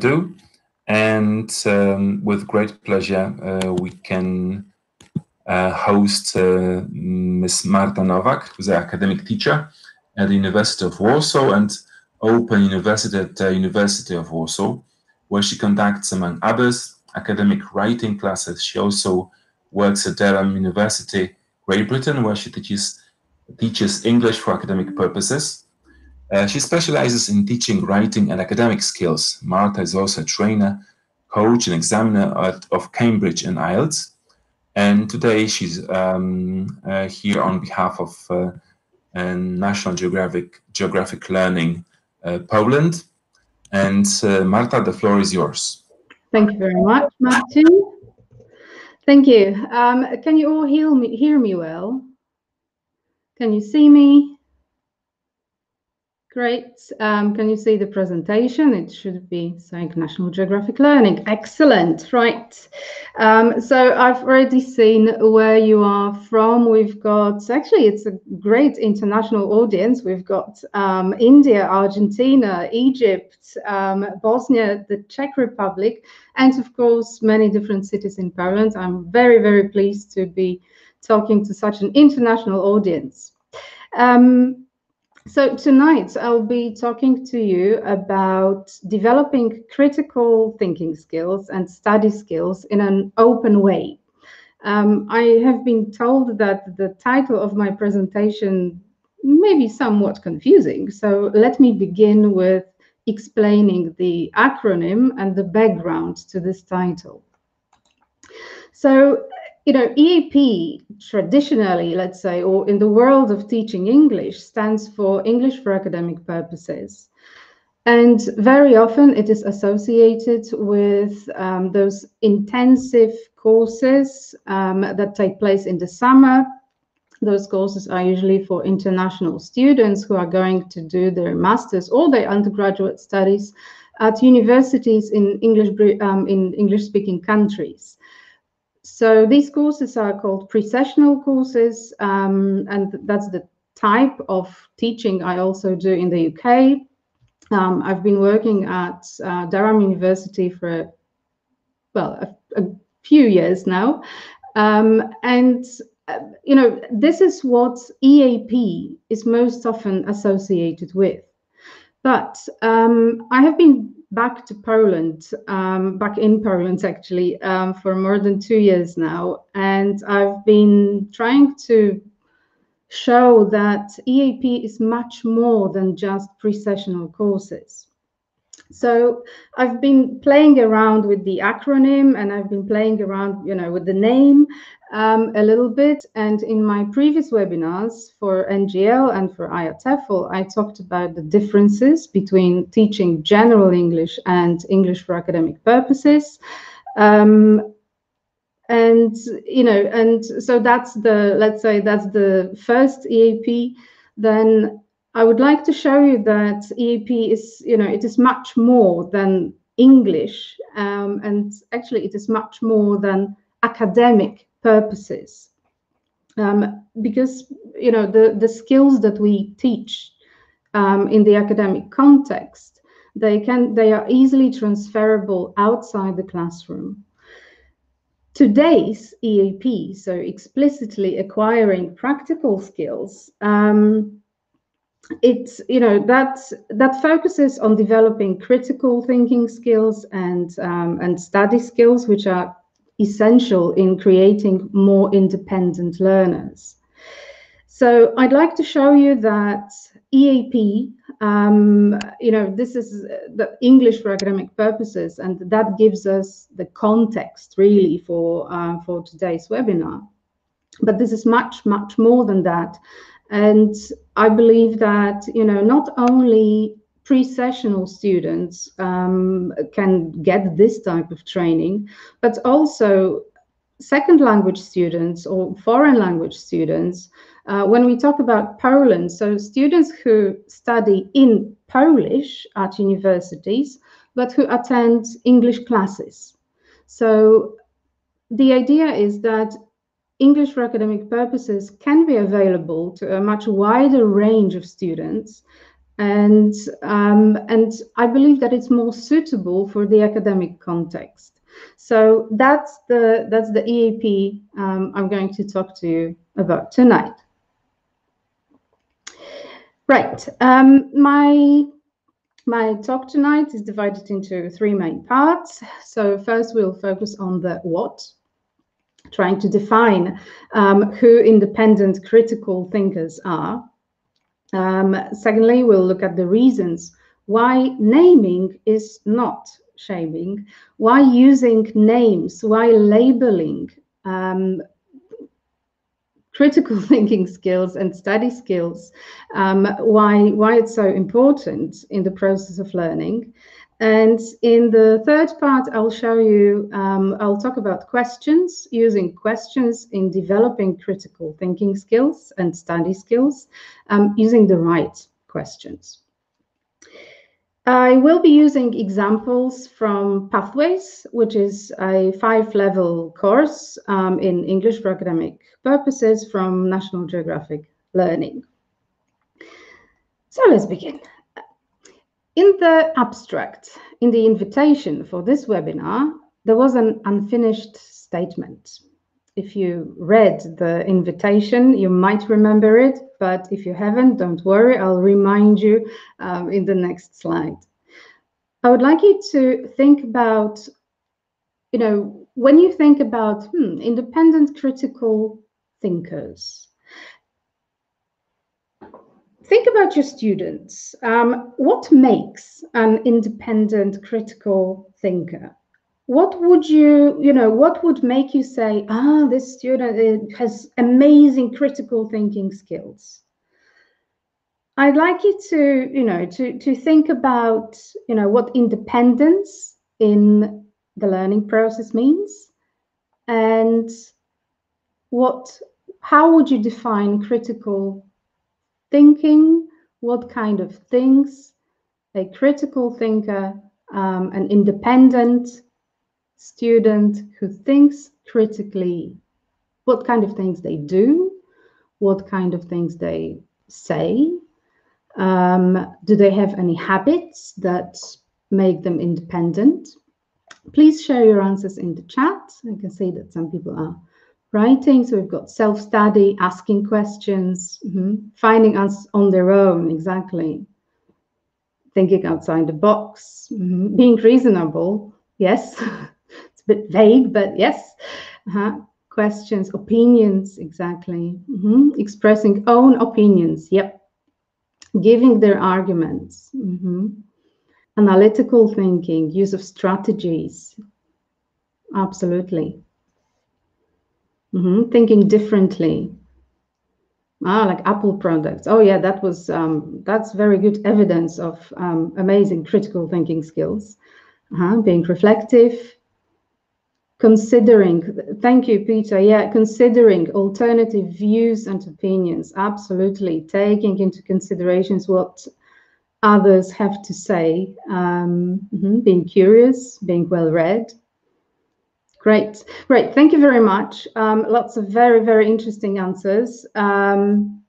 do. And um, with great pleasure, uh, we can uh, host uh, Ms. Marta Nowak, who's an academic teacher at the University of Warsaw and Open University at the University of Warsaw, where she conducts, among others, academic writing classes. She also works at Durham University, Great Britain, where she teaches teaches English for academic purposes. Uh, she specializes in teaching writing and academic skills. Marta is also a trainer, coach, and examiner at, of Cambridge and IELTS. And today she's um, uh, here on behalf of uh, National Geographic Geographic Learning uh, Poland. And uh, Marta, the floor is yours. Thank you very much, Martin. Thank you. Um, can you all hear me, hear me well? Can you see me? Great. Um, can you see the presentation? It should be saying National Geographic Learning. Excellent. Right. Um, so I've already seen where you are from. We've got, actually, it's a great international audience. We've got um, India, Argentina, Egypt, um, Bosnia, the Czech Republic, and of course, many different cities in Poland. I'm very, very pleased to be talking to such an international audience. Um, so tonight I'll be talking to you about developing critical thinking skills and study skills in an open way. Um, I have been told that the title of my presentation may be somewhat confusing, so let me begin with explaining the acronym and the background to this title. So you know, EAP traditionally, let's say, or in the world of teaching English, stands for English for Academic Purposes. And very often it is associated with um, those intensive courses um, that take place in the summer. Those courses are usually for international students who are going to do their master's or their undergraduate studies at universities in English um, in English-speaking countries. So these courses are called pre-sessional courses, um, and that's the type of teaching I also do in the UK. Um, I've been working at uh, Durham University for, well, a, a few years now. Um, and, uh, you know, this is what EAP is most often associated with. But um, I have been back to Poland, um, back in Poland actually, um, for more than two years now. And I've been trying to show that EAP is much more than just pre-sessional courses. So I've been playing around with the acronym and I've been playing around, you know, with the name um, a little bit. And in my previous webinars for NGL and for IATEFL, I talked about the differences between teaching general English and English for academic purposes. Um, and, you know, and so that's the, let's say that's the first EAP. Then I would like to show you that EAP is, you know, it is much more than English, um, and actually it is much more than academic purposes. Um, because, you know, the, the skills that we teach um, in the academic context, they can they are easily transferable outside the classroom. Today's EAP, so explicitly acquiring practical skills, um, it's you know that that focuses on developing critical thinking skills and um, and study skills which are essential in creating more independent learners. So i'd like to show you that eap um, you know this is the english for academic purposes and that gives us the context really for uh, for today's webinar. But this is much much more than that. And I believe that, you know, not only pre-sessional students um, can get this type of training, but also second language students or foreign language students. Uh, when we talk about Poland, so students who study in Polish at universities, but who attend English classes. So the idea is that English for academic purposes can be available to a much wider range of students and um, and I believe that it's more suitable for the academic context. So that's the that's the EAP um, I'm going to talk to you about tonight. Right, um, my my talk tonight is divided into three main parts. So first we'll focus on the what, trying to define um, who independent critical thinkers are. Um, secondly, we'll look at the reasons why naming is not shaming, why using names, why labeling um, critical thinking skills and study skills, um, why, why it's so important in the process of learning. And in the third part, I'll show you, um, I'll talk about questions, using questions in developing critical thinking skills and study skills, um, using the right questions. I will be using examples from Pathways, which is a five-level course um, in English for academic purposes from National Geographic Learning. So let's begin. In the abstract, in the invitation for this webinar, there was an unfinished statement. If you read the invitation, you might remember it, but if you haven't, don't worry, I'll remind you um, in the next slide. I would like you to think about, you know, when you think about hmm, independent critical thinkers, think about your students. Um, what makes an independent critical thinker? What would you, you know, what would make you say, ah, this student has amazing critical thinking skills? I'd like you to, you know, to, to think about, you know, what independence in the learning process means and what, how would you define critical thinking, what kind of things a critical thinker, um, an independent student who thinks critically, what kind of things they do, what kind of things they say. Um, do they have any habits that make them independent? Please share your answers in the chat. I can see that some people are writing. So we've got self-study, asking questions, mm -hmm. finding us on their own, exactly. Thinking outside the box, mm -hmm. being reasonable, yes. it's a bit vague, but yes. Uh -huh. Questions, opinions, exactly. Mm -hmm. Expressing own opinions, yep. Giving their arguments. Analytical thinking, use of strategies. Absolutely. Mm -hmm. Thinking differently. Ah, like Apple products. Oh yeah, that was um, that's very good evidence of um, amazing critical thinking skills. Uh -huh. Being reflective, considering. Thank you, Peter. Yeah, considering alternative views and opinions. Absolutely, taking into considerations what others have to say. Um, mm -hmm. Being curious, being well read, Great, great. Thank you very much. Um, lots of very, very interesting answers. Um,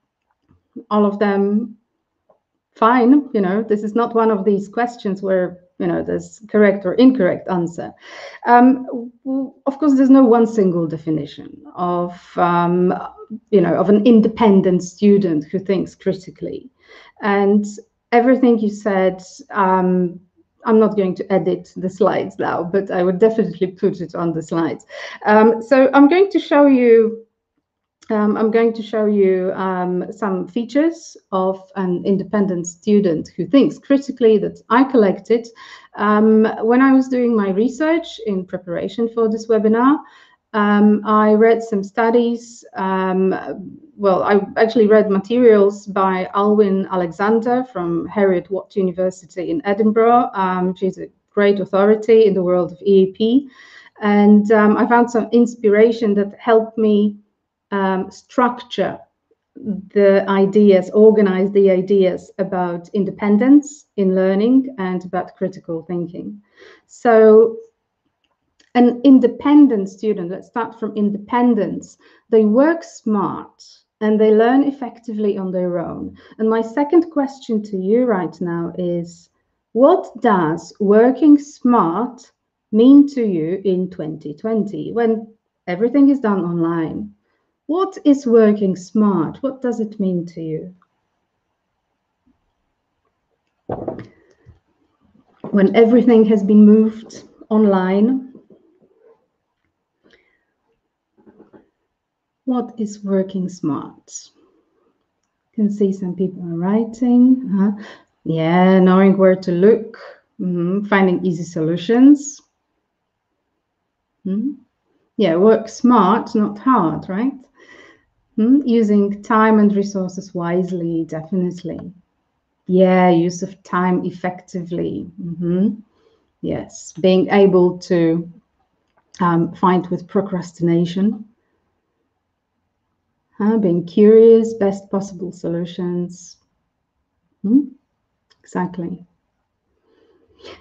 all of them fine. You know, this is not one of these questions where you know there's correct or incorrect answer. Um, of course, there's no one single definition of um, you know of an independent student who thinks critically, and everything you said um, I'm not going to edit the slides now, but I would definitely put it on the slides. Um, so I'm going to show you um, I'm going to show you um, some features of an independent student who thinks critically that I collected um, when I was doing my research in preparation for this webinar. Um, I read some studies. Um, well, I actually read materials by Olwyn Alexander from Heriot Watt University in Edinburgh. Um, she's a great authority in the world of EAP. And um, I found some inspiration that helped me um, structure the ideas, organize the ideas about independence in learning and about critical thinking. So an independent student, let's start from independence, they work smart and they learn effectively on their own. And my second question to you right now is, what does working smart mean to you in 2020 when everything is done online? What is working smart? What does it mean to you? When everything has been moved online, what is working smart? You can see some people are writing. Uh, yeah, knowing where to look, mm -hmm. finding easy solutions. Mm -hmm. Yeah, work smart, not hard, right? Mm -hmm. Using time and resources wisely, definitely. Yeah, use of time effectively. Yes, being able to um, fight with procrastination uh, being curious, best possible solutions. Hmm? Exactly.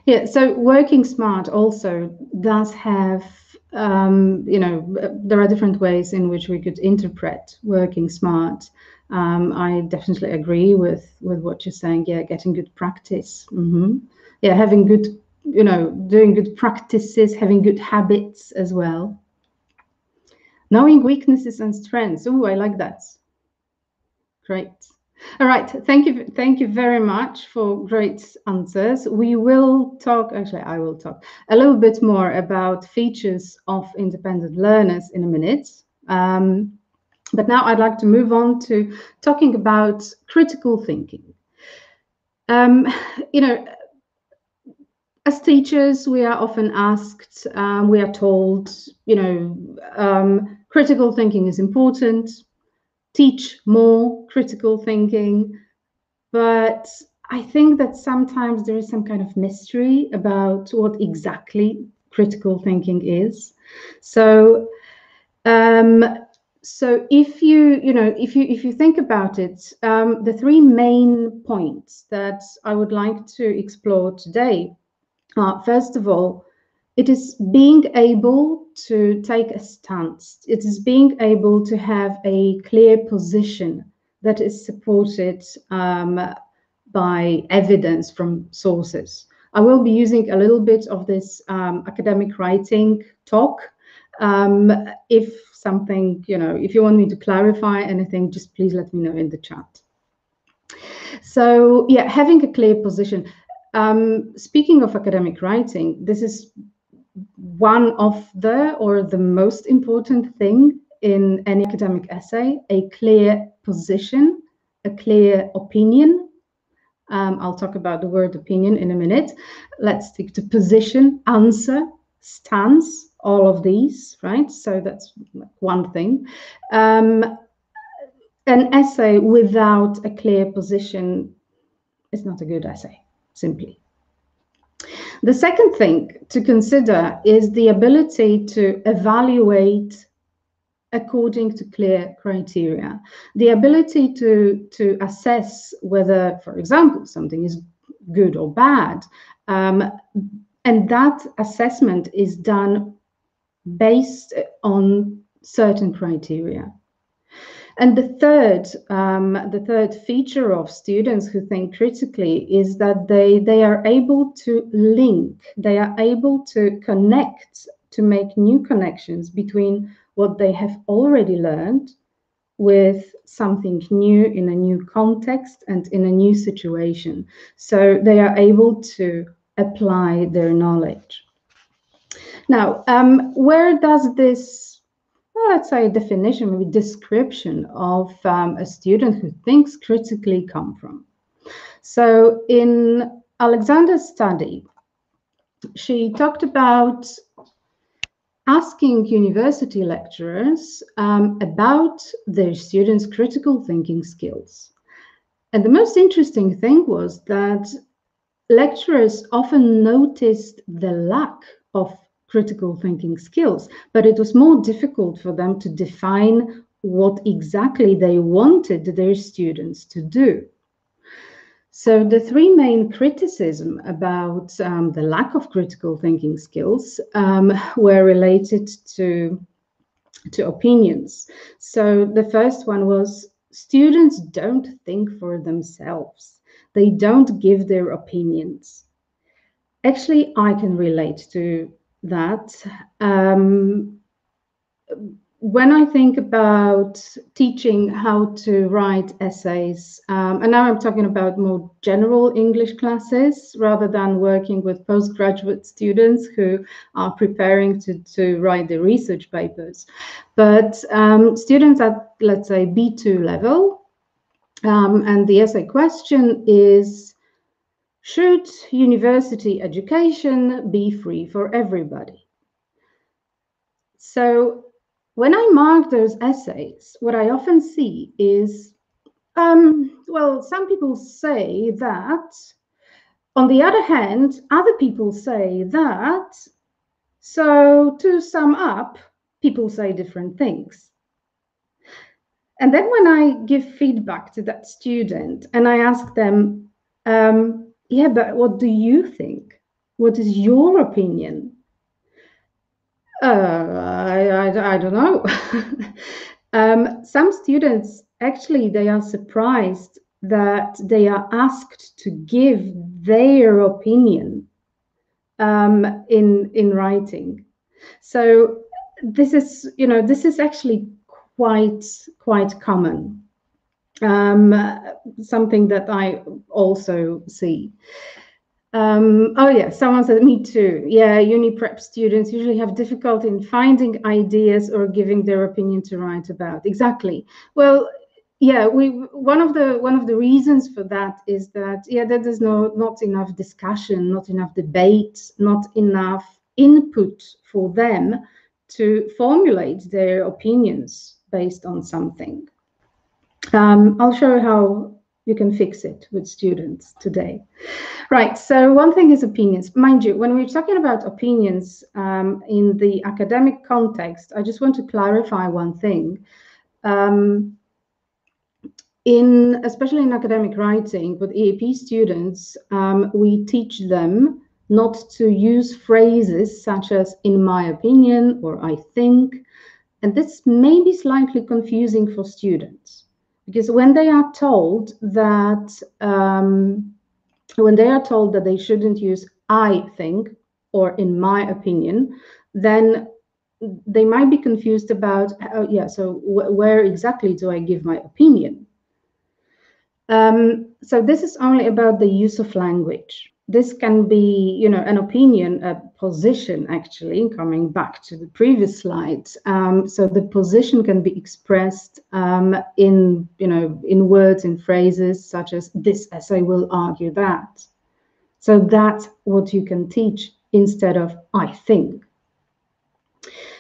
Yeah, so working smart also does have, um, you know, there are different ways in which we could interpret working smart. Um, I definitely agree with with what you're saying. Yeah, getting good practice. Mm -hmm. Yeah, having good, you know, doing good practices, having good habits as well. Knowing weaknesses and strengths. Oh, I like that. Great. All right. Thank you. Thank you very much for great answers. We will talk, actually, I will talk a little bit more about features of independent learners in a minute. Um, but now I'd like to move on to talking about critical thinking. Um, you know, as teachers, we are often asked, um, we are told, you know, um, critical thinking is important, teach more critical thinking. But I think that sometimes there is some kind of mystery about what exactly critical thinking is. So, um, so if you you know if you if you think about it, um, the three main points that I would like to explore today are first of all, it is being able to take a stance. It is being able to have a clear position that is supported um, by evidence from sources. I will be using a little bit of this um, academic writing talk. Um, if something, you know, if you want me to clarify anything, just please let me know in the chat. So yeah, having a clear position. Um, speaking of academic writing, this is one of the or the most important thing in any academic essay, a clear position, a clear opinion. Um, I'll talk about the word opinion in a minute. Let's stick to position, answer, stance, all of these, right? So that's one thing. Um, an essay without a clear position is not a good essay simply. The second thing to consider is the ability to evaluate according to clear criteria. The ability to, to assess whether, for example, something is good or bad. Um, and that assessment is done based on certain criteria. And the third, um, the third feature of students who think critically is that they, they are able to link, they are able to connect, to make new connections between what they have already learned with something new in a new context and in a new situation. So they are able to apply their knowledge. Now, um, where does this let's say a definition, maybe description of um, a student who thinks critically come from. So in Alexander's study, she talked about asking university lecturers um, about their students' critical thinking skills. And the most interesting thing was that lecturers often noticed the lack of critical thinking skills, but it was more difficult for them to define what exactly they wanted their students to do. So the three main criticism about um, the lack of critical thinking skills um, were related to to opinions. So the first one was students don't think for themselves. They don't give their opinions. Actually, I can relate to that. Um, when I think about teaching how to write essays, um, and now I'm talking about more general English classes rather than working with postgraduate students who are preparing to, to write the research papers. But um, students at, let's say, B2 level, um, and the essay question is, should university education be free for everybody? So when I mark those essays, what I often see is, um, well, some people say that. On the other hand, other people say that. So to sum up, people say different things. And then when I give feedback to that student and I ask them, um, yeah, but what do you think? What is your opinion? Uh, I, I, I, don't know. um, some students actually they are surprised that they are asked to give their opinion um, in in writing. So this is you know this is actually quite quite common. Um, something that I also see. Um, oh yeah, someone said me too. Yeah, uni prep students usually have difficulty in finding ideas or giving their opinion to write about. Exactly. Well, yeah, we one of the one of the reasons for that is that yeah, there's no not enough discussion, not enough debate, not enough input for them to formulate their opinions based on something. Um, I'll show you how you can fix it with students today. Right, so one thing is opinions. Mind you, when we're talking about opinions um, in the academic context, I just want to clarify one thing. Um, in especially in academic writing with EAP students, um, we teach them not to use phrases such as in my opinion or I think, and this may be slightly confusing for students because when they are told that um, when they are told that they shouldn't use I think or in my opinion, then they might be confused about oh, yeah so wh where exactly do I give my opinion? Um, so this is only about the use of language this can be, you know, an opinion, a position actually, coming back to the previous slide. Um, so the position can be expressed um, in, you know, in words, in phrases such as this essay will argue that. So that's what you can teach instead of I think.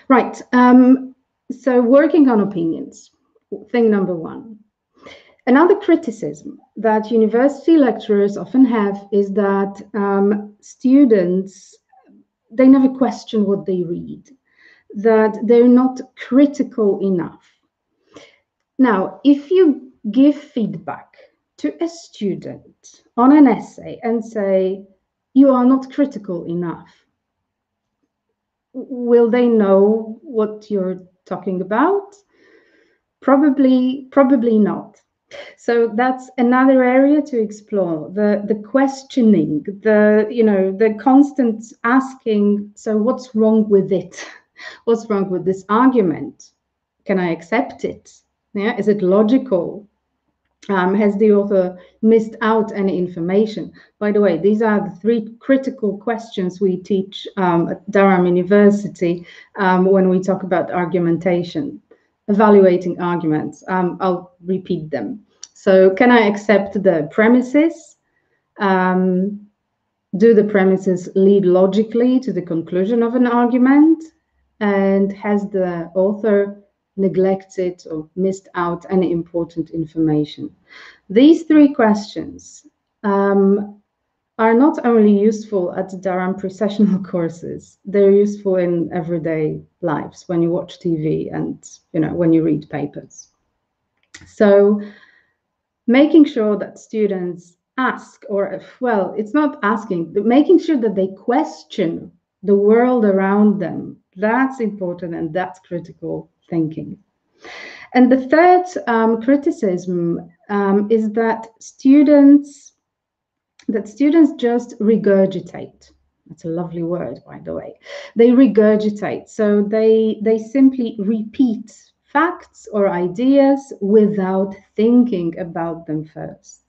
Right, um, so working on opinions, thing number one. Another criticism that university lecturers often have is that um, students, they never question what they read, that they're not critical enough. Now, if you give feedback to a student on an essay and say, you are not critical enough, will they know what you're talking about? Probably, probably not. So that's another area to explore the the questioning, the you know the constant asking. So what's wrong with it? What's wrong with this argument? Can I accept it? Yeah, is it logical? Um, has the author missed out any information? By the way, these are the three critical questions we teach um, at Durham University um, when we talk about argumentation evaluating arguments. Um, I'll repeat them. So can I accept the premises? Um, do the premises lead logically to the conclusion of an argument? And has the author neglected or missed out any important information? These three questions um, are not only useful at Durham pre-sessional courses, they're useful in everyday lives when you watch TV and you know when you read papers. So making sure that students ask or well, it's not asking, but making sure that they question the world around them. That's important and that's critical thinking. And the third um, criticism um, is that students that students just regurgitate. That's a lovely word, by the way. They regurgitate, so they they simply repeat facts or ideas without thinking about them first.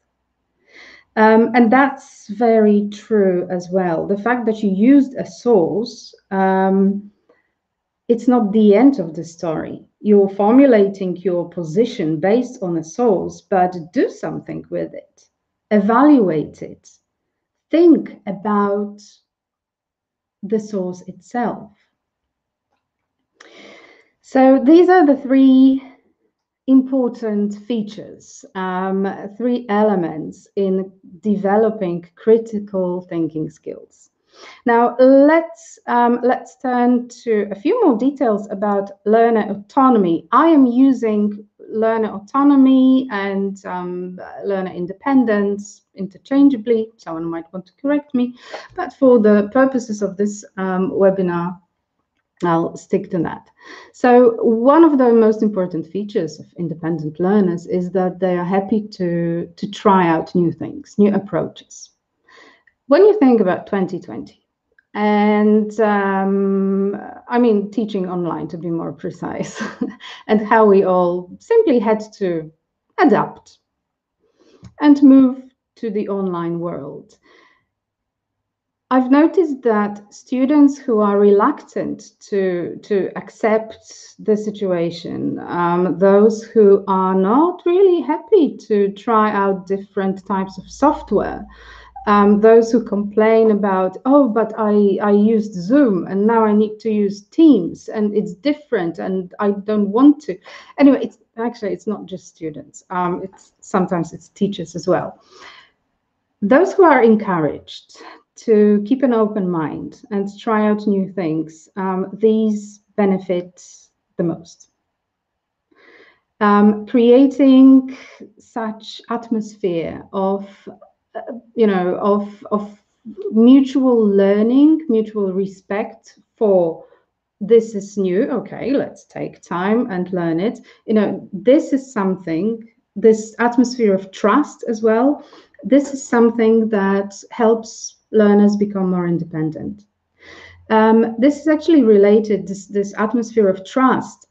Um, and that's very true as well. The fact that you used a source, um, it's not the end of the story. You're formulating your position based on a source, but do something with it, evaluate it, think about the source itself. So these are the three important features, um, three elements in developing critical thinking skills. Now let's um, let's turn to a few more details about learner autonomy. I am using learner autonomy and um, learner independence interchangeably. Someone might want to correct me, but for the purposes of this um, webinar, I'll stick to that. So one of the most important features of independent learners is that they are happy to, to try out new things, new approaches. When you think about 2020, and um, I mean teaching online to be more precise, and how we all simply had to adapt and move to the online world. I've noticed that students who are reluctant to, to accept the situation, um, those who are not really happy to try out different types of software, um, those who complain about, oh, but I, I used Zoom and now I need to use Teams and it's different and I don't want to. Anyway, it's actually, it's not just students. Um, it's sometimes it's teachers as well. Those who are encouraged to keep an open mind and try out new things, um, these benefit the most. Um, creating such atmosphere of, you know, of, of mutual learning, mutual respect for this is new. Okay, let's take time and learn it. You know, this is something, this atmosphere of trust as well. This is something that helps learners become more independent. Um, this is actually related, this, this atmosphere of trust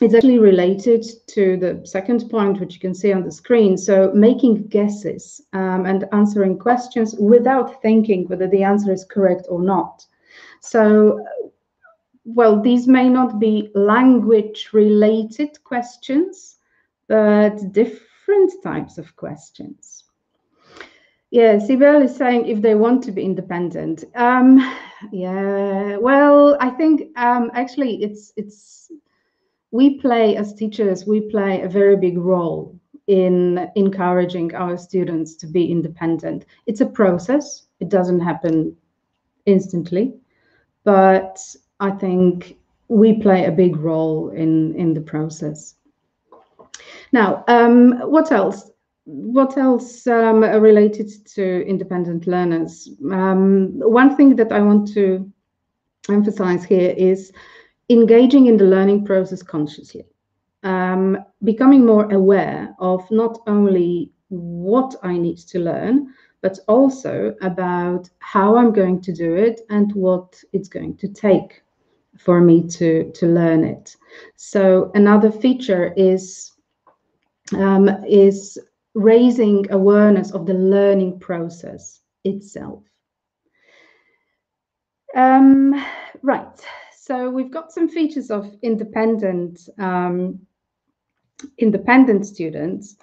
it's actually related to the second point, which you can see on the screen. So making guesses um, and answering questions without thinking whether the answer is correct or not. So, well, these may not be language related questions, but different types of questions. Yeah, Sibel is saying if they want to be independent. Um, yeah, well, I think um, actually it's it's we play as teachers we play a very big role in encouraging our students to be independent. It's a process. It doesn't happen instantly, but I think we play a big role in in the process. Now, um, what else? what else um, related to independent learners? Um, one thing that I want to emphasize here is engaging in the learning process consciously, um, becoming more aware of not only what I need to learn, but also about how I'm going to do it and what it's going to take for me to, to learn it. So another feature is um, is raising awareness of the learning process itself. Um, right, so we've got some features of independent um, independent students.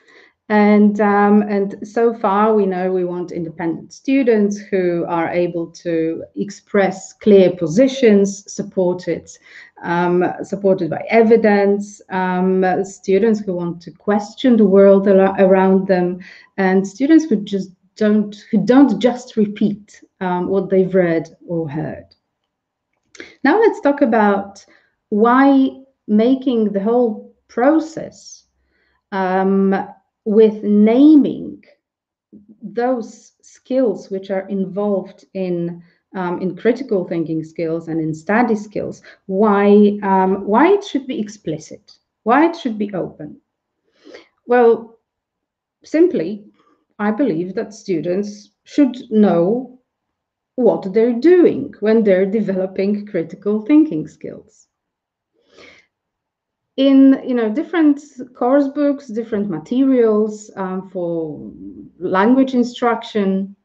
And, um, and so far, we know we want independent students who are able to express clear positions, supported, um, supported by evidence, um, students who want to question the world around them, and students who just don't, who don't just repeat um, what they've read or heard. Now let's talk about why making the whole process um, with naming those skills which are involved in um, in critical thinking skills and in study skills, why um, why it should be explicit, Why it should be open? Well, simply, I believe that students should know what they're doing when they're developing critical thinking skills. In you know different course books, different materials um, for language instruction,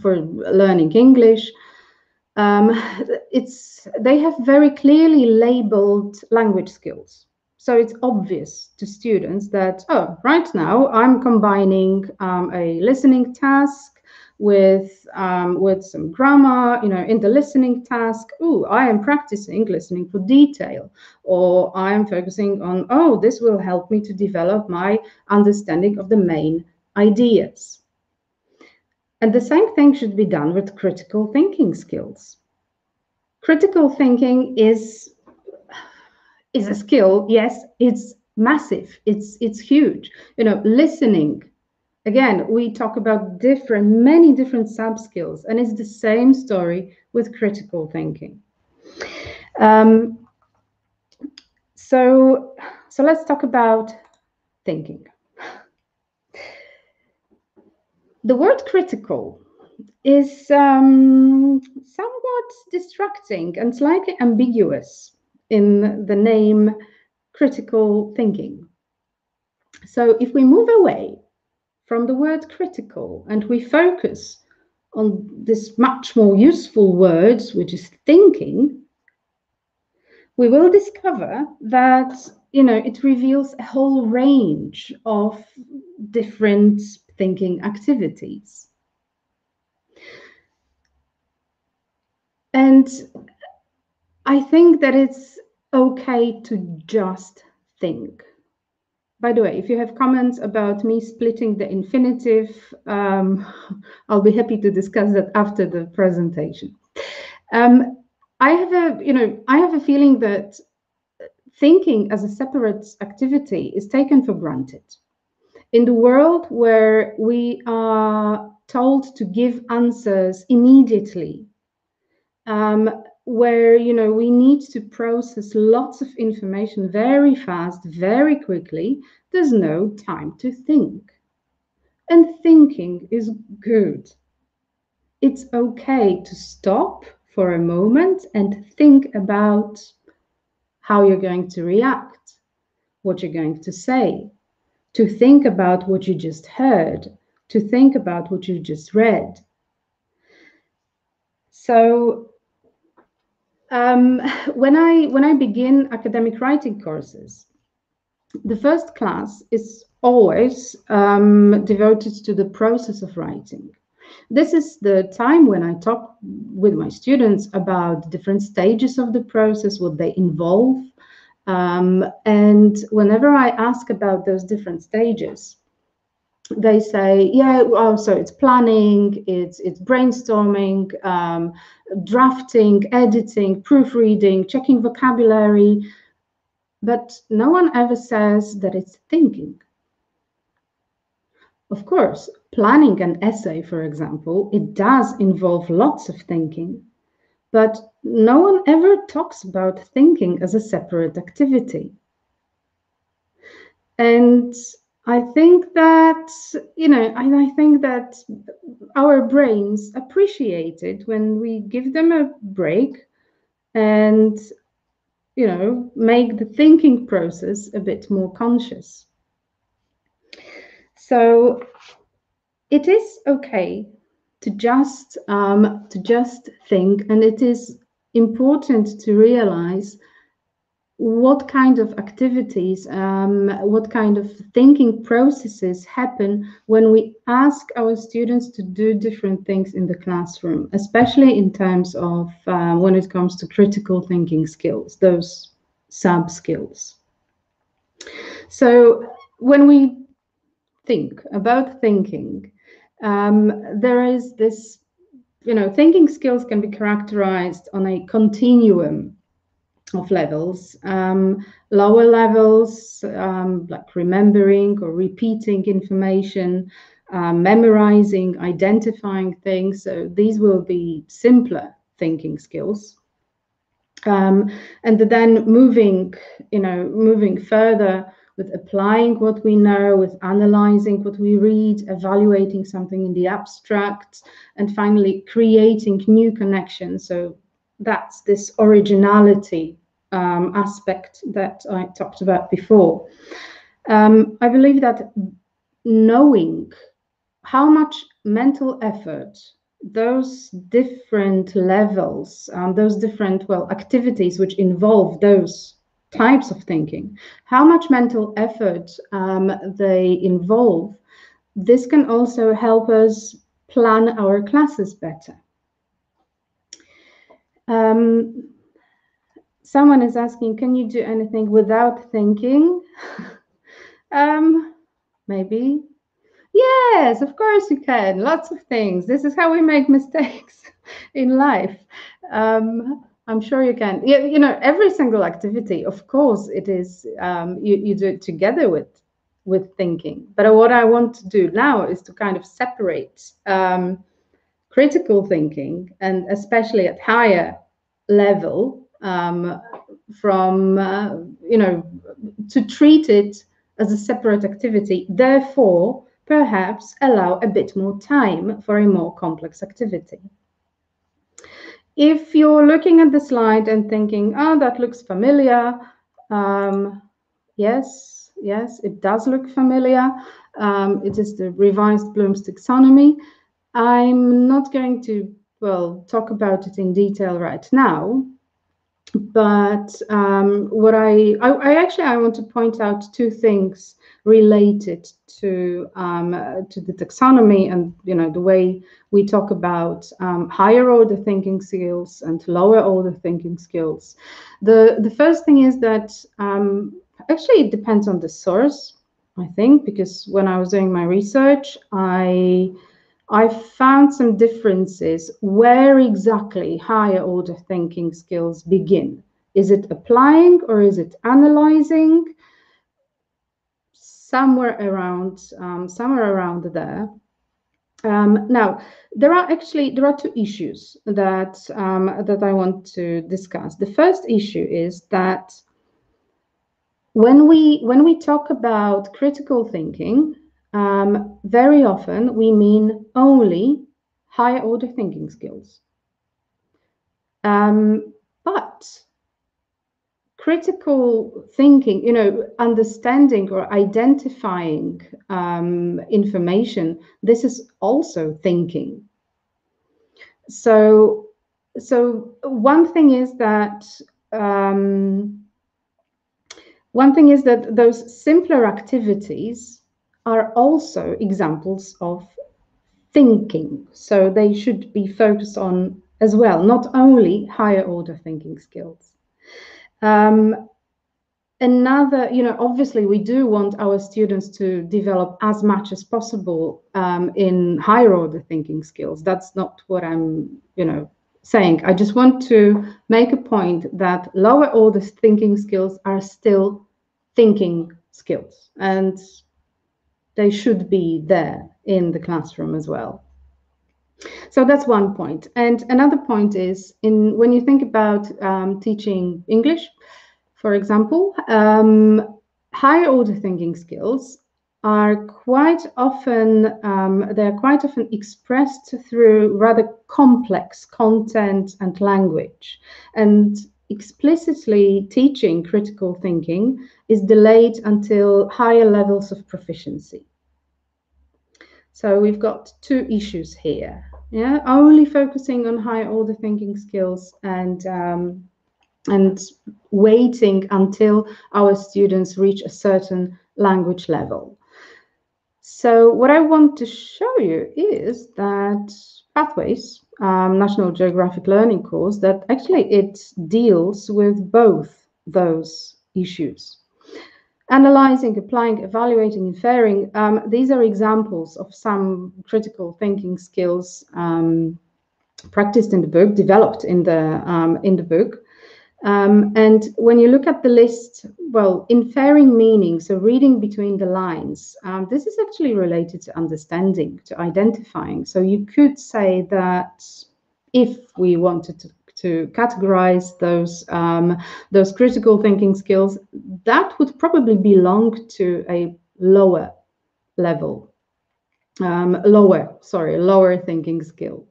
for learning English, um, it's they have very clearly labeled language skills. So it's obvious to students that, oh, right now I'm combining um, a listening task with um, with some grammar, you know, in the listening task. Oh, I am practicing listening for detail, or I am focusing on, oh, this will help me to develop my understanding of the main ideas. And the same thing should be done with critical thinking skills. Critical thinking is is a skill yes it's massive it's it's huge you know listening again we talk about different many different sub skills and it's the same story with critical thinking um, so so let's talk about thinking the word critical is um, somewhat distracting and slightly ambiguous in the name critical thinking. So if we move away from the word critical and we focus on this much more useful word, which is thinking, we will discover that you know it reveals a whole range of different thinking activities. And I think that it's okay to just think. By the way, if you have comments about me splitting the infinitive, um, I'll be happy to discuss that after the presentation. Um, I have a, you know, I have a feeling that thinking as a separate activity is taken for granted. In the world where we are told to give answers immediately, um, where you know we need to process lots of information very fast very quickly. There's no time to think. And thinking is good. It's okay to stop for a moment and think about how you're going to react what you're going to say to think about what you just heard to think about what you just read. So um, when I when I begin academic writing courses, the first class is always um, devoted to the process of writing. This is the time when I talk with my students about different stages of the process, what they involve. Um, and whenever I ask about those different stages, they say, yeah, oh, so it's planning, it's it's brainstorming, um, drafting, editing, proofreading, checking vocabulary, but no one ever says that it's thinking. Of course, planning an essay, for example, it does involve lots of thinking, but no one ever talks about thinking as a separate activity. And I think that, you know, I, I think that our brains appreciate it when we give them a break and, you know, make the thinking process a bit more conscious. So it is okay to just um, to just think, and it is important to realize what kind of activities, um, what kind of thinking processes happen when we ask our students to do different things in the classroom, especially in terms of uh, when it comes to critical thinking skills, those sub skills. So when we think about thinking, um, there is this, you know, thinking skills can be characterized on a continuum of levels. Um, lower levels, um, like remembering or repeating information, uh, memorizing, identifying things. So these will be simpler thinking skills. Um, and then moving, you know, moving further with applying what we know, with analyzing what we read, evaluating something in the abstract, and finally creating new connections. So that's this originality um, aspect that I talked about before. Um, I believe that knowing how much mental effort those different levels, um, those different, well, activities which involve those types of thinking, how much mental effort um, they involve, this can also help us plan our classes better. Um, someone is asking, can you do anything without thinking? um, maybe. Yes, of course you can. Lots of things. This is how we make mistakes in life. Um, I'm sure you can. You, you know, every single activity, of course, it is um, you, you do it together with with thinking. But what I want to do now is to kind of separate um, critical thinking, and especially at higher level, um, from uh, you know, to treat it as a separate activity. Therefore, perhaps allow a bit more time for a more complex activity. If you're looking at the slide and thinking, oh, that looks familiar, um, yes, yes, it does look familiar. Um, it is the revised Bloom's taxonomy. I'm not going to, well, talk about it in detail right now, but um, what I, I, I, actually I want to point out two things related to um, uh, to the taxonomy and you know the way we talk about um, higher order thinking skills and lower order thinking skills. The the first thing is that um, actually it depends on the source. I think because when I was doing my research, I I found some differences where exactly higher order thinking skills begin. Is it applying or is it analyzing? Somewhere around, um, somewhere around there. Um, now, there are actually there are two issues that um, that I want to discuss. The first issue is that when we when we talk about critical thinking, um, very often we mean only higher order thinking skills. Um, but critical thinking, you know, understanding or identifying um, information, this is also thinking. So, so one thing is that um, one thing is that those simpler activities are also examples of thinking. So they should be focused on as well, not only higher order thinking skills. Um, another, you know, obviously we do want our students to develop as much as possible um, in higher order thinking skills. That's not what I'm, you know, saying. I just want to make a point that lower order thinking skills are still thinking skills. And they should be there in the classroom as well. So that's one point. And another point is in when you think about um, teaching English, for example, um, higher order thinking skills are quite often um, they're quite often expressed through rather complex content and language and explicitly teaching critical thinking is delayed until higher levels of proficiency so we've got two issues here. Yeah, only focusing on high order thinking skills and um, and waiting until our students reach a certain language level. So what I want to show you is that Pathways, um, National Geographic Learning course, that actually it deals with both those issues analyzing, applying, evaluating, inferring. Um, these are examples of some critical thinking skills um, practiced in the book, developed in the um, in the book. Um, and when you look at the list, well, inferring meaning, so reading between the lines, um, this is actually related to understanding, to identifying. So you could say that if we wanted to, to categorize those um, those critical thinking skills, that would probably belong to a lower level, um, lower, sorry, lower thinking skill.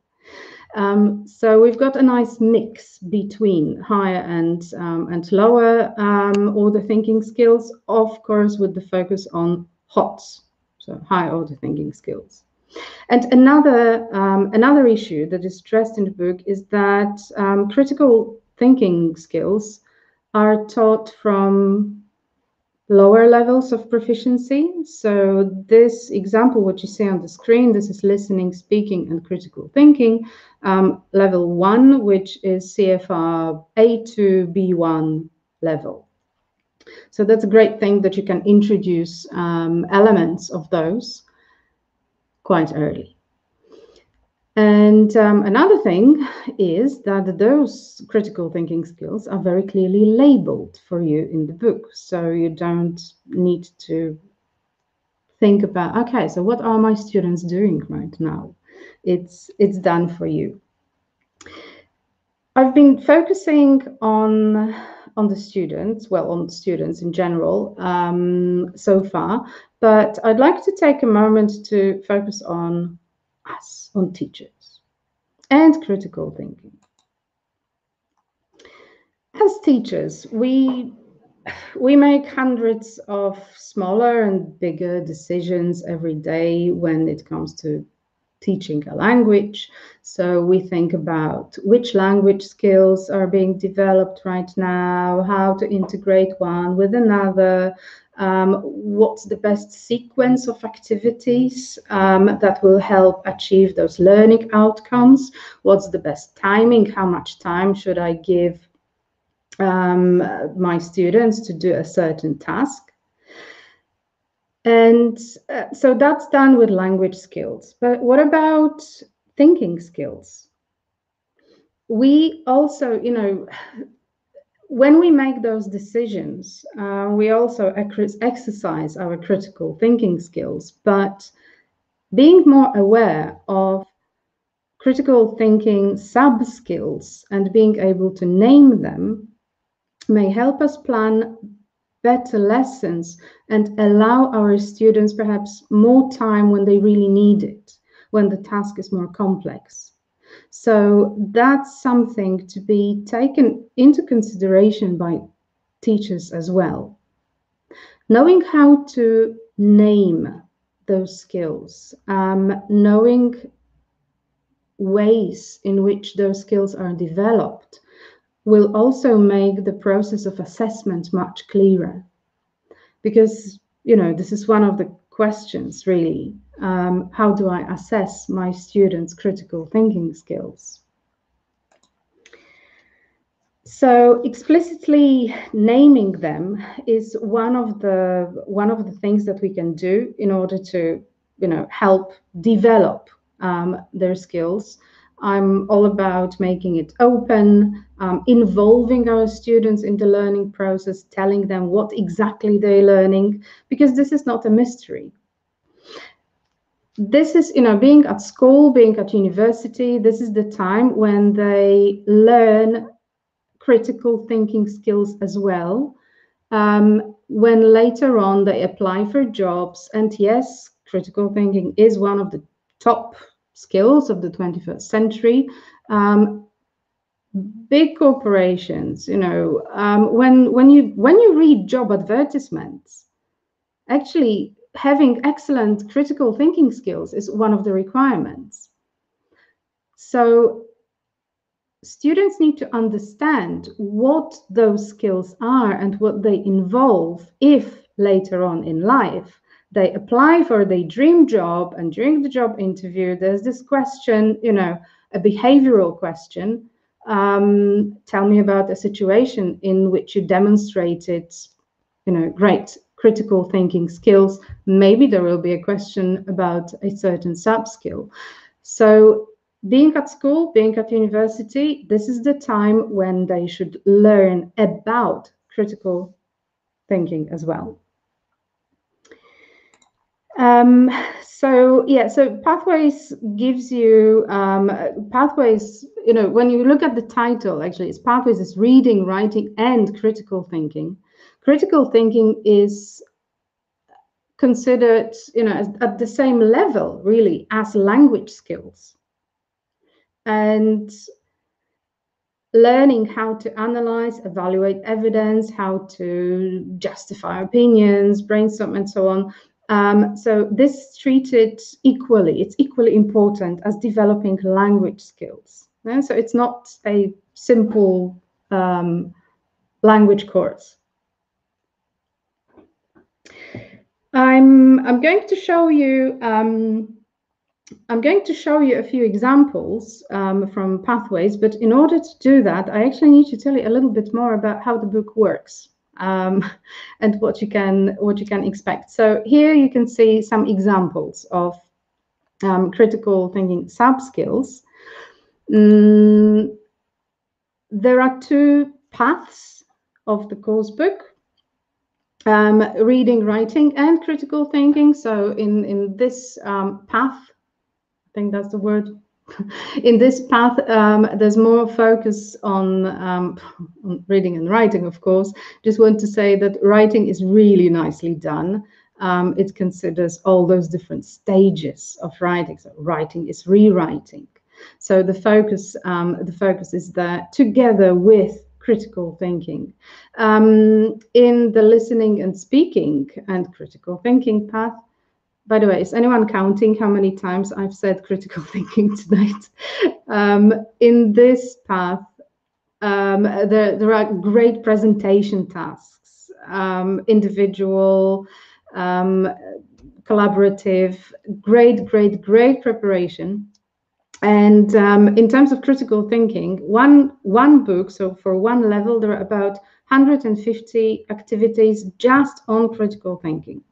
Um, so we've got a nice mix between higher and um, and lower um, order thinking skills, of course, with the focus on HOTS, so high order thinking skills. And another um, another issue that is stressed in the book is that um, critical thinking skills are taught from lower levels of proficiency. So this example, what you see on the screen, this is listening, speaking, and critical thinking, um, level one, which is CFR A2 B1 level. So that's a great thing that you can introduce um, elements of those quite early. And um, another thing is that those critical thinking skills are very clearly labeled for you in the book. So you don't need to think about, okay, so what are my students doing right now? It's, it's done for you. I've been focusing on on the students, well, on students in general um, so far, but I'd like to take a moment to focus on us, on teachers, and critical thinking. As teachers, we we make hundreds of smaller and bigger decisions every day when it comes to teaching a language. So we think about which language skills are being developed right now, how to integrate one with another, um, what's the best sequence of activities um, that will help achieve those learning outcomes, what's the best timing, how much time should I give um, my students to do a certain task. And uh, so that's done with language skills. But what about thinking skills? We also, you know, when we make those decisions, uh, we also exercise our critical thinking skills, but being more aware of critical thinking sub skills and being able to name them may help us plan better lessons and allow our students perhaps more time when they really need it, when the task is more complex. So that's something to be taken into consideration by teachers as well. Knowing how to name those skills, um, knowing ways in which those skills are developed will also make the process of assessment much clearer. Because, you know, this is one of the questions really. Um, how do I assess my students' critical thinking skills? So explicitly naming them is one of the one of the things that we can do in order to, you know, help develop um, their skills. I'm all about making it open, um, involving our students in the learning process, telling them what exactly they're learning, because this is not a mystery. This is, you know, being at school, being at university, this is the time when they learn critical thinking skills as well. Um, when later on they apply for jobs, and yes, critical thinking is one of the top skills of the 21st century. Um, big corporations, you know, um, when when you when you read job advertisements, actually having excellent critical thinking skills is one of the requirements. So students need to understand what those skills are and what they involve if later on in life they apply for the dream job and during the job interview there's this question you know a behavioral question um, tell me about a situation in which you demonstrated you know great critical thinking skills maybe there will be a question about a certain sub skill so being at school being at university this is the time when they should learn about critical thinking as well Um, so yeah, so pathways gives you um, pathways. You know, when you look at the title, actually, it's pathways is reading, writing, and critical thinking. Critical thinking is considered, you know, as, at the same level, really, as language skills. And learning how to analyze, evaluate evidence, how to justify opinions, brainstorm, and so on. Um, so this is treated equally. It's equally important as developing language skills. Yeah? So it's not a simple um, language course. I'm I'm going to show you um, I'm going to show you a few examples um, from Pathways, but in order to do that, I actually need to tell you a little bit more about how the book works um, and what you can what you can expect. So here you can see some examples of um, critical thinking sub skills. Mm, there are two paths of the course book. Um, reading, writing, and critical thinking. So in, in this um, path, I think that's the word. In this path, um, there's more focus on, um, on, reading and writing, of course. Just want to say that writing is really nicely done. Um, it considers all those different stages of writing. So writing is rewriting. So the focus, um, the focus is there together with critical thinking. Um, in the listening and speaking and critical thinking path, by the way, is anyone counting how many times I've said critical thinking tonight? Um, in this path, um, there, there are great presentation tasks, um, individual, um, collaborative, great, great, great preparation. And um, in terms of critical thinking, one, one book, so for one level, there are about 150 activities just on critical thinking.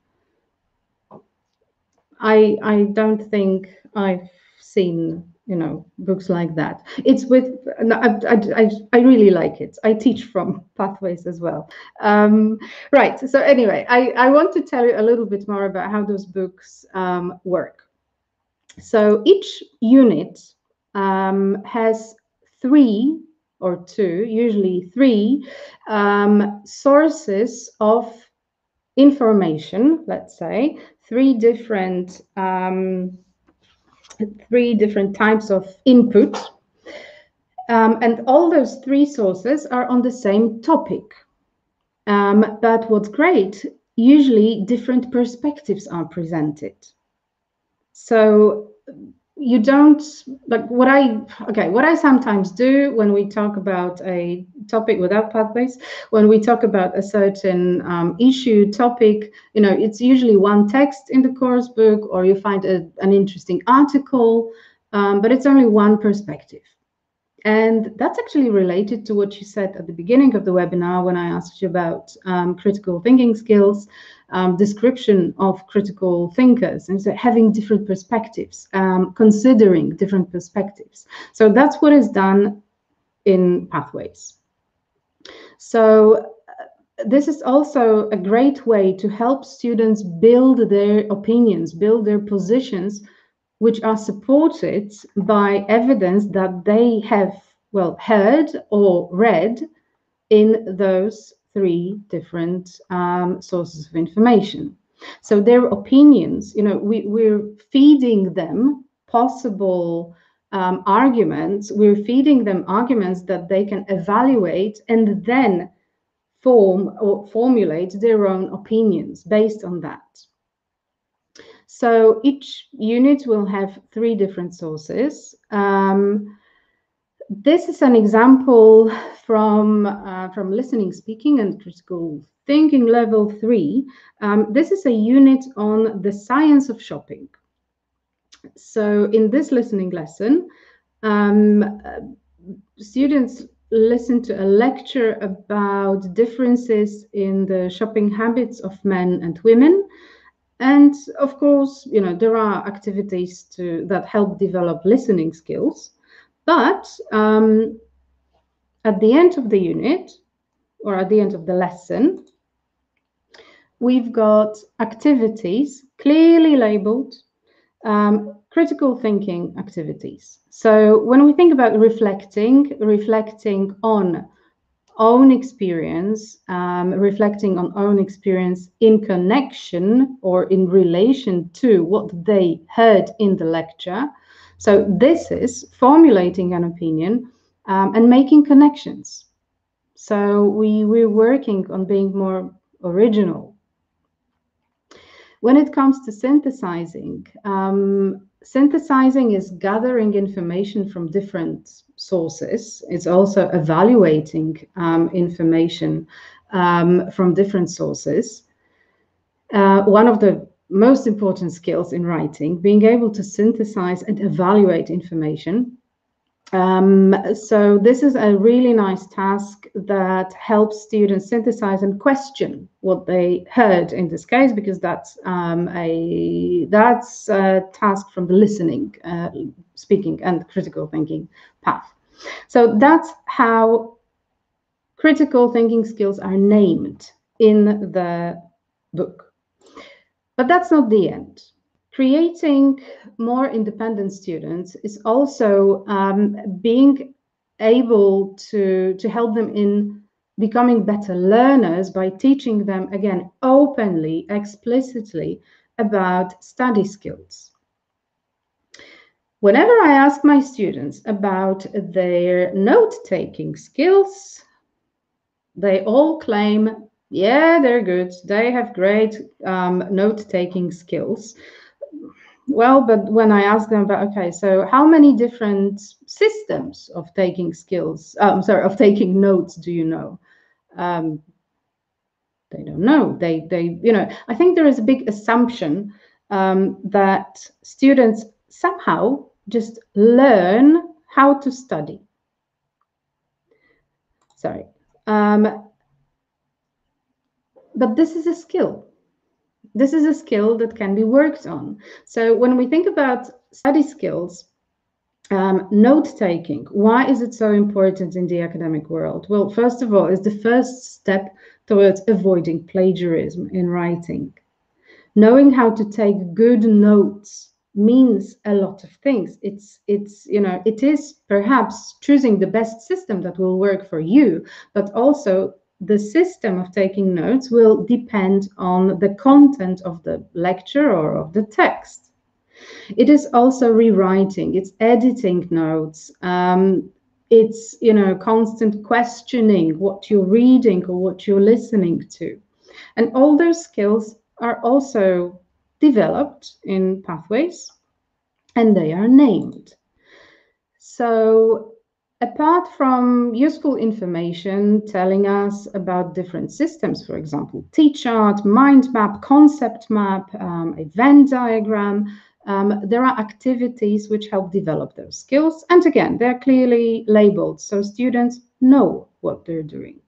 I I don't think I've seen you know books like that. It's with I I, I really like it. I teach from Pathways as well. Um, right. So anyway, I I want to tell you a little bit more about how those books um, work. So each unit um, has three or two, usually three, um, sources of information, let's say, three different um, three different types of input. Um, and all those three sources are on the same topic. Um, but what's great, usually different perspectives are presented. So you don't like what I okay what I sometimes do when we talk about a topic without pathways when we talk about a certain um, issue topic you know it's usually one text in the course book or you find a, an interesting article um, but it's only one perspective and that's actually related to what you said at the beginning of the webinar when I asked you about um, critical thinking skills, um, description of critical thinkers, and so having different perspectives, um, considering different perspectives. So that's what is done in Pathways. So uh, this is also a great way to help students build their opinions, build their positions which are supported by evidence that they have, well, heard or read in those three different um, sources of information. So their opinions, you know, we, we're feeding them possible um, arguments, we're feeding them arguments that they can evaluate and then form or formulate their own opinions based on that. So each unit will have three different sources. Um, this is an example from, uh, from listening, speaking, and critical thinking level three. Um, this is a unit on the science of shopping. So in this listening lesson, um, students listen to a lecture about differences in the shopping habits of men and women and of course, you know, there are activities to that help develop listening skills. But um, at the end of the unit or at the end of the lesson, we've got activities clearly labeled, um, critical thinking activities. So when we think about reflecting, reflecting on own experience, um, reflecting on own experience in connection or in relation to what they heard in the lecture. So this is formulating an opinion um, and making connections. So we, we're working on being more original. When it comes to synthesizing, um, synthesizing is gathering information from different sources. It's also evaluating um, information um, from different sources. Uh, one of the most important skills in writing, being able to synthesize and evaluate information um, so this is a really nice task that helps students synthesize and question what they heard in this case, because that's um, a that's a task from the listening, uh, speaking, and critical thinking path. So that's how critical thinking skills are named in the book. But that's not the end creating more independent students is also um, being able to, to help them in becoming better learners by teaching them, again, openly, explicitly about study skills. Whenever I ask my students about their note-taking skills, they all claim, yeah, they're good. They have great um, note-taking skills. Well, but when I ask them about, okay, so how many different systems of taking skills, I'm um, sorry, of taking notes do you know? Um, they don't know. They, they, you know, I think there is a big assumption um, that students somehow just learn how to study. Sorry. Um, but this is a skill this is a skill that can be worked on. So when we think about study skills, um, note taking, why is it so important in the academic world? Well, first of all, it's the first step towards avoiding plagiarism in writing. Knowing how to take good notes means a lot of things. It's, it's, you know, it is perhaps choosing the best system that will work for you, but also the system of taking notes will depend on the content of the lecture or of the text. It is also rewriting, it's editing notes, um, it's you know constant questioning what you're reading or what you're listening to. And all those skills are also developed in pathways and they are named. So apart from useful information telling us about different systems, for example, T-chart, mind map, concept map, um, diagram, um, there are activities which help develop those skills. And again, they're clearly labeled, so students know what they're doing.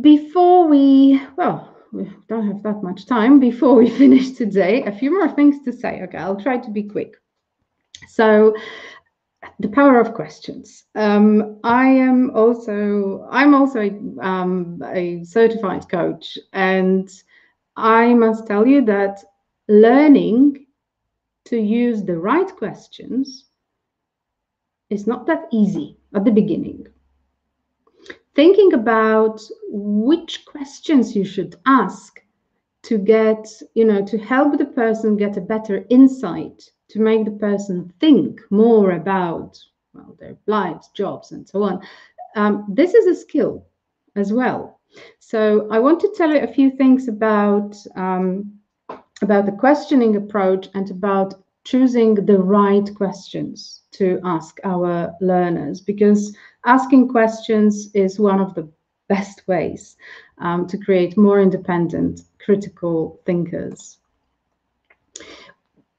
Before we, well, we don't have that much time before we finish today. A few more things to say. Okay, I'll try to be quick. So the power of questions. Um, I am also I'm also a, um, a certified coach, and I must tell you that learning to use the right questions is not that easy at the beginning. Thinking about which questions you should ask to get, you know, to help the person get a better insight to make the person think more about well, their lives, jobs, and so on. Um, this is a skill as well. So I want to tell you a few things about um, about the questioning approach and about choosing the right questions to ask our learners because asking questions is one of the best ways um, to create more independent critical thinkers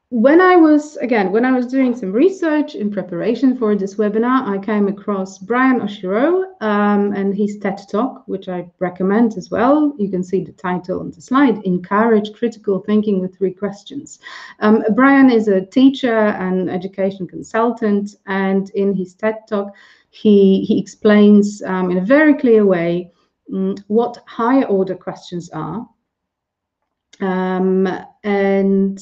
when I was, again, when I was doing some research in preparation for this webinar, I came across Brian Oshiro um, and his TED Talk, which I recommend as well. You can see the title on the slide, Encourage Critical Thinking with Three Questions. Um, Brian is a teacher and education consultant, and in his TED Talk, he, he explains um, in a very clear way um, what higher order questions are um, and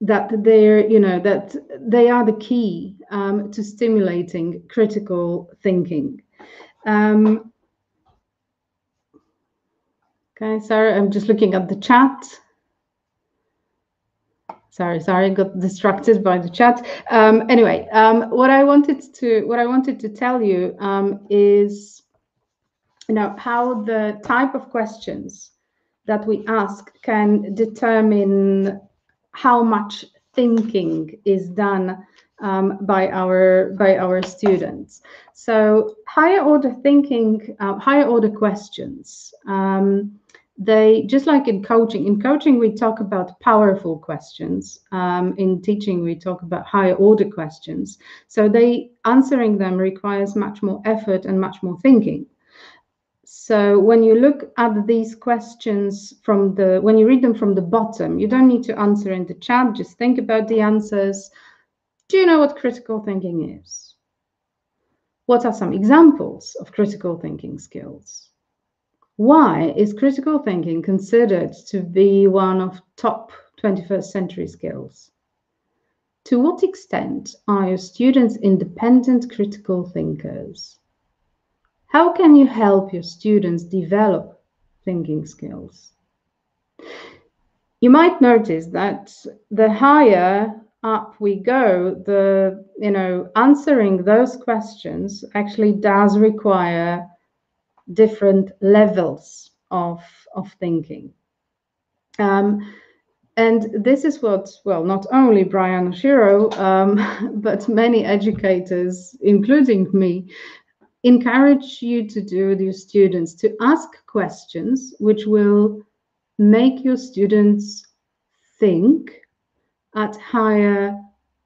that they're you know that they are the key um, to stimulating critical thinking. Um, okay sorry i'm just looking at the chat. Sorry sorry got distracted by the chat. Um, anyway um, what i wanted to what i wanted to tell you um, is you know how the type of questions that we ask can determine how much thinking is done um, by our by our students. So higher order thinking, uh, higher order questions. Um, they just like in coaching. In coaching, we talk about powerful questions. Um, in teaching, we talk about higher order questions. So they answering them requires much more effort and much more thinking. So when you look at these questions from the, when you read them from the bottom, you don't need to answer in the chat, just think about the answers. Do you know what critical thinking is? What are some examples of critical thinking skills? Why is critical thinking considered to be one of top 21st century skills? To what extent are your students independent critical thinkers? How can you help your students develop thinking skills? You might notice that the higher up we go, the you know answering those questions actually does require different levels of of thinking. Um, and this is what, well, not only Brian Oshiro, um, but many educators, including me, encourage you to do with your students to ask questions which will make your students think at higher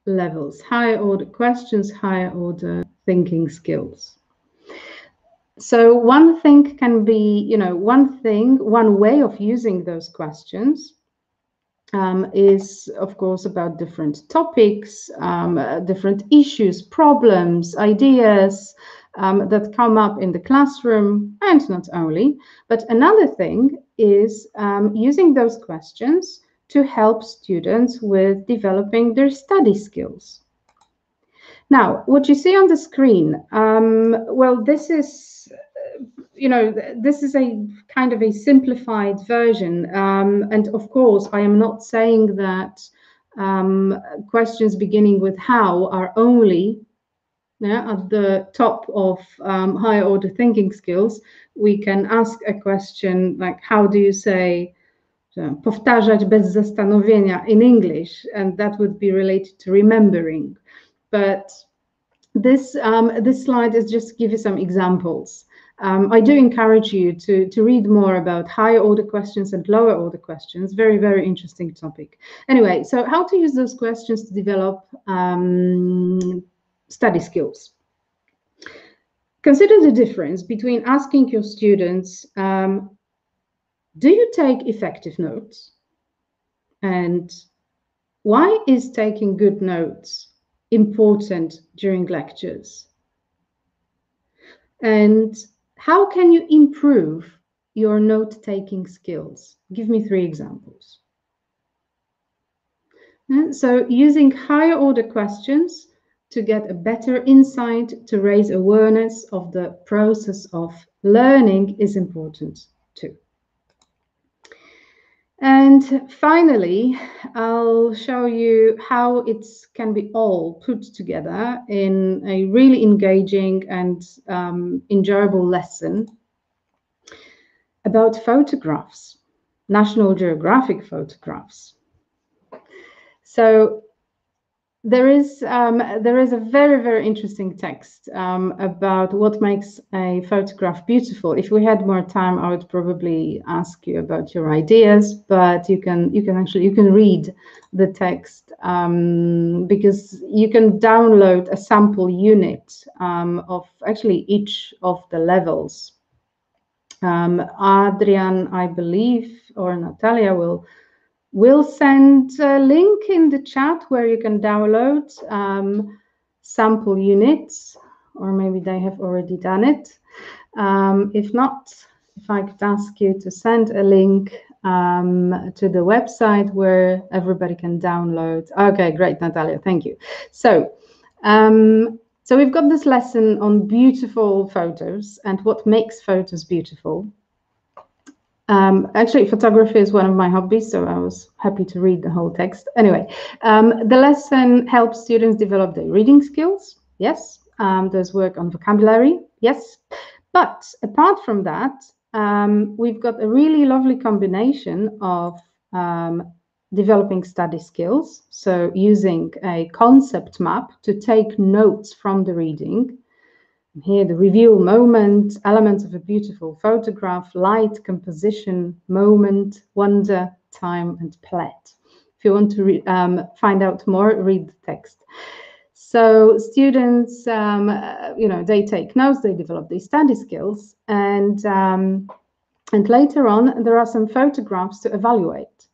levels, higher order questions, higher order thinking skills. So one thing can be, you know, one thing, one way of using those questions um, is, of course, about different topics, um, uh, different issues, problems, ideas, um, that come up in the classroom and not only. But another thing is um, using those questions to help students with developing their study skills. Now, what you see on the screen, um, well, this is, you know, this is a kind of a simplified version. Um, and of course, I am not saying that um, questions beginning with how are only yeah, at the top of um, higher order thinking skills, we can ask a question like, how do you say powtarzać bez zastanowienia in English? And that would be related to remembering. But this, um, this slide is just to give you some examples. Um, I do encourage you to, to read more about higher order questions and lower order questions. Very, very interesting topic. Anyway, so how to use those questions to develop um, study skills. Consider the difference between asking your students, um, do you take effective notes? And why is taking good notes important during lectures? And how can you improve your note-taking skills? Give me three examples. And so using higher order questions to get a better insight, to raise awareness of the process of learning is important too. And finally, I'll show you how it can be all put together in a really engaging and um, enjoyable lesson about photographs, National Geographic photographs. So there is um, there is a very very interesting text um, about what makes a photograph beautiful. If we had more time, I would probably ask you about your ideas, but you can you can actually you can read the text um, because you can download a sample unit um, of actually each of the levels. Um, Adrian, I believe, or Natalia will We'll send a link in the chat where you can download um, sample units or maybe they have already done it. Um, if not, if I could ask you to send a link um, to the website where everybody can download. Okay, great, Natalia, thank you. So, um, so we've got this lesson on beautiful photos and what makes photos beautiful. Um, actually, photography is one of my hobbies, so I was happy to read the whole text. Anyway, um, the lesson helps students develop their reading skills. Yes, um, there's work on vocabulary. Yes, but apart from that, um, we've got a really lovely combination of um, developing study skills. So using a concept map to take notes from the reading. Here, the reveal moment, elements of a beautiful photograph, light, composition, moment, wonder, time, and plot. If you want to um, find out more, read the text. So students, um, uh, you know, they take notes, they develop these study skills, and um, and later on there are some photographs to evaluate.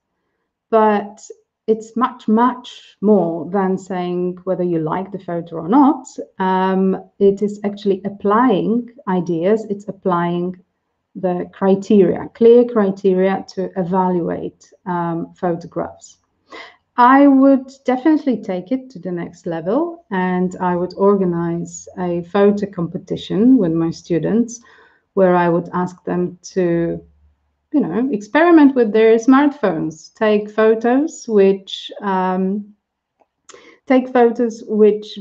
But it's much, much more than saying whether you like the photo or not. Um, it is actually applying ideas. It's applying the criteria, clear criteria to evaluate um, photographs. I would definitely take it to the next level and I would organize a photo competition with my students where I would ask them to, you know, experiment with their smartphones, take photos which um, take photos which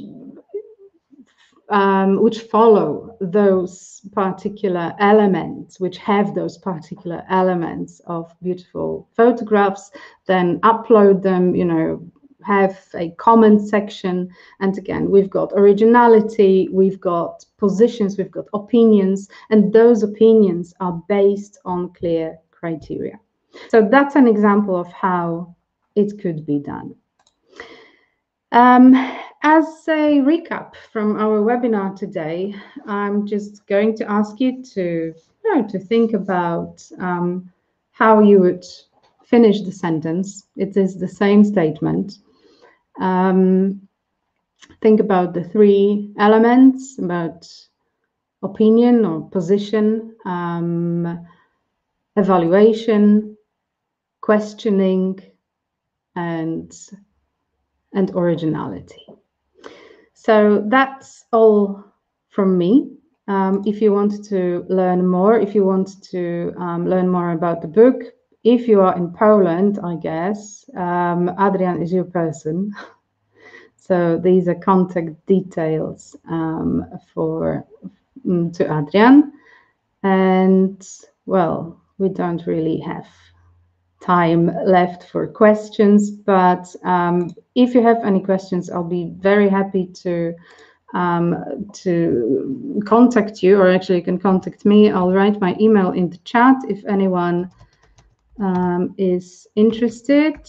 um, which follow those particular elements, which have those particular elements of beautiful photographs, then upload them, you know, have a comment section. And again, we've got originality, we've got positions, we've got opinions, and those opinions are based on clear criteria. So that's an example of how it could be done. Um, as a recap from our webinar today, I'm just going to ask you to, you know, to think about um, how you would finish the sentence. It is the same statement. Um, think about the three elements about opinion or position, um, evaluation, questioning, and and originality. So that's all from me. Um, if you want to learn more, if you want to um, learn more about the book, if you are in Poland, I guess, um, Adrian is your person. so these are contact details um, for um, to Adrian. And well, we don't really have time left for questions, but um, if you have any questions, I'll be very happy to um, to contact you, or actually you can contact me. I'll write my email in the chat if anyone um, is interested.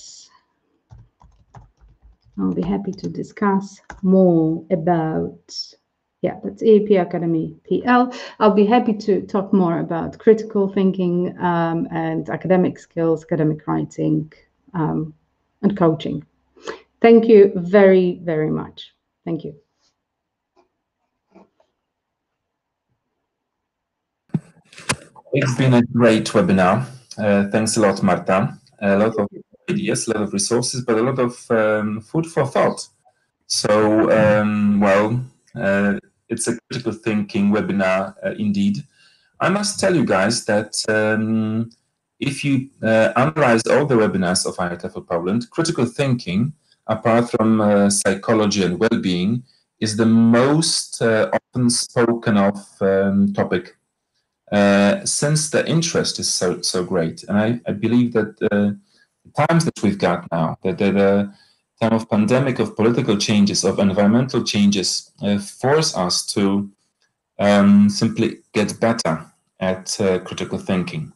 I'll be happy to discuss more about yeah, that's EAP Academy PL. I'll be happy to talk more about critical thinking um, and academic skills, academic writing, um, and coaching. Thank you very, very much. Thank you. It's been a great webinar. Uh, thanks a lot, Marta. A lot of ideas, a lot of resources, but a lot of um, food for thought. So, um, well, uh, it's a critical thinking webinar uh, indeed. I must tell you guys that um, if you uh, analyze all the webinars of IATEFL Poland, critical thinking, apart from uh, psychology and well-being, is the most uh, often spoken of um, topic uh, since the interest is so so great. And I, I believe that uh, the times that we've got now, that the time of pandemic, of political changes, of environmental changes, uh, force us to um, simply get better at uh, critical thinking.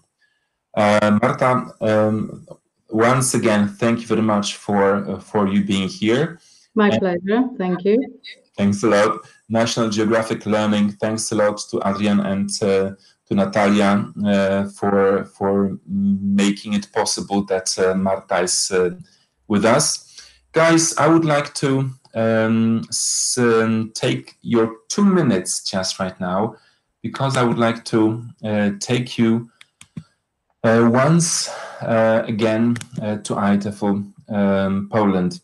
Uh, Marta, um, once again, thank you very much for uh, for you being here. My and pleasure. Thank you. Thanks a lot. National Geographic Learning. Thanks a lot to Adrian and uh, to Natalia uh, for for making it possible that Marta is with us. Guys, I would like to um, um, take your two minutes just right now because I would like to uh, take you uh, once uh, again uh, to IATEFL um, Poland.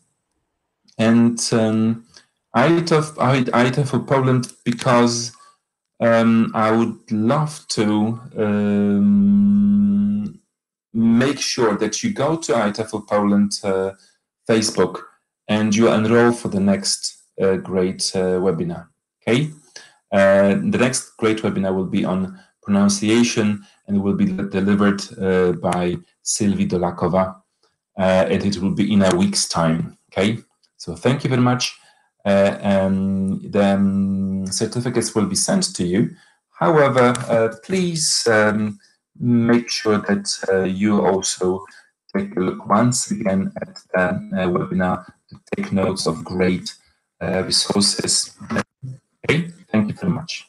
And um, IATEFL Poland because um, I would love to um, make sure that you go to IATEFL Poland uh, Facebook and you enroll for the next uh, great uh, webinar. Okay, uh, the next great webinar will be on pronunciation and it will be delivered uh, by Sylvie Dolakova, uh, and it will be in a week's time. Okay, so thank you very much. Um, the um, certificates will be sent to you. However, please um, make sure that you also take a look once again at the webinar to take notes of great uh, resources. Okay, thank you very much.